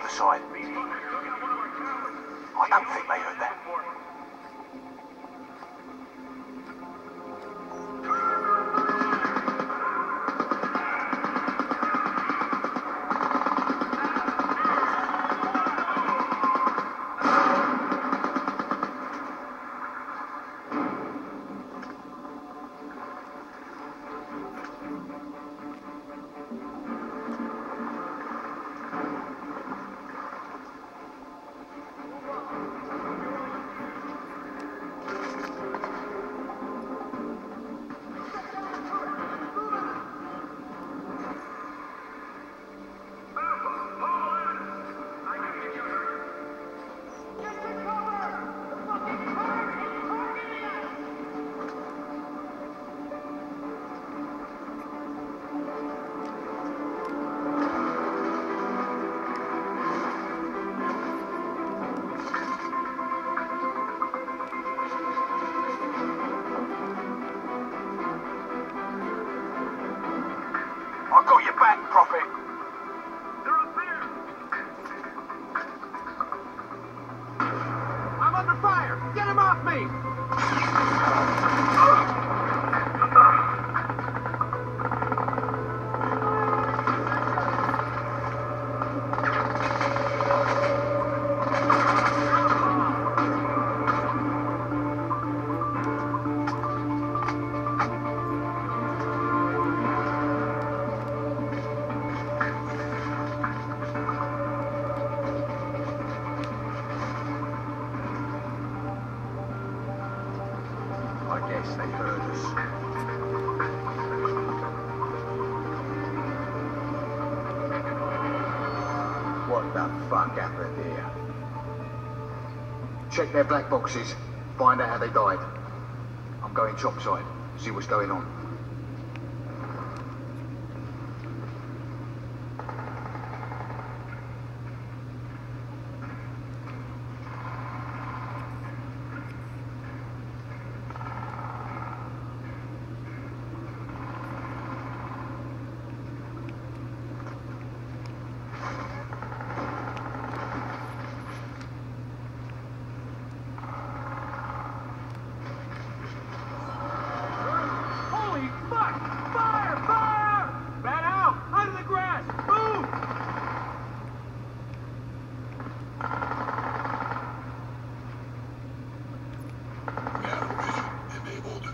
Хорошо. Вот там цик моё, да? I got your back, Prophet. They're up there. I'm under fire! Get him off me! I guess they heard us. What the fuck happened here? Check their black boxes. Find out how they died. I'm going topside. See what's going on. Holy fuck! Fire! Fire! Bat out! Out of the grass! Move! enabled.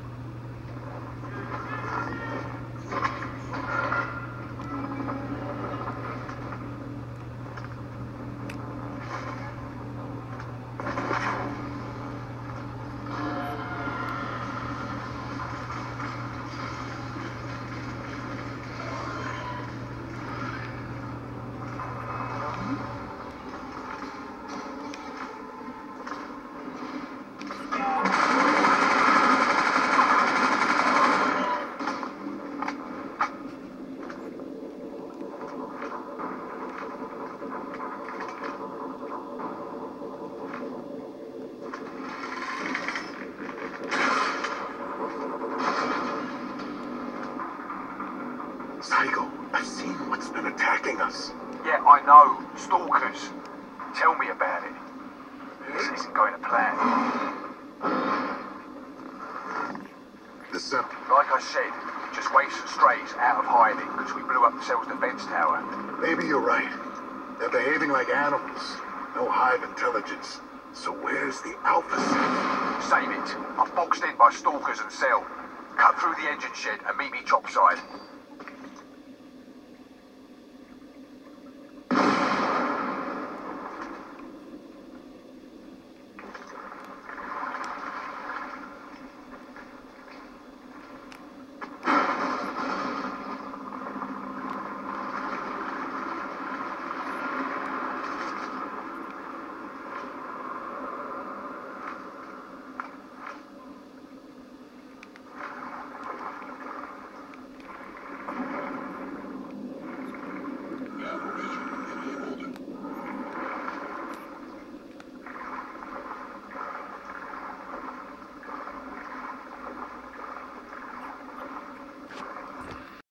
Psycho, I've seen what's been attacking us. Yeah, I know. Stalkers. Tell me about it. This isn't going to plan. The cell. Like I said, just and strays out of hiding because we blew up the cell's defense tower. Maybe you're right. They're behaving like animals. No hive intelligence. So where's the Alpha Ceph? Save it. I'm boxed in by stalkers and cell. Cut through the engine shed and meet me topside.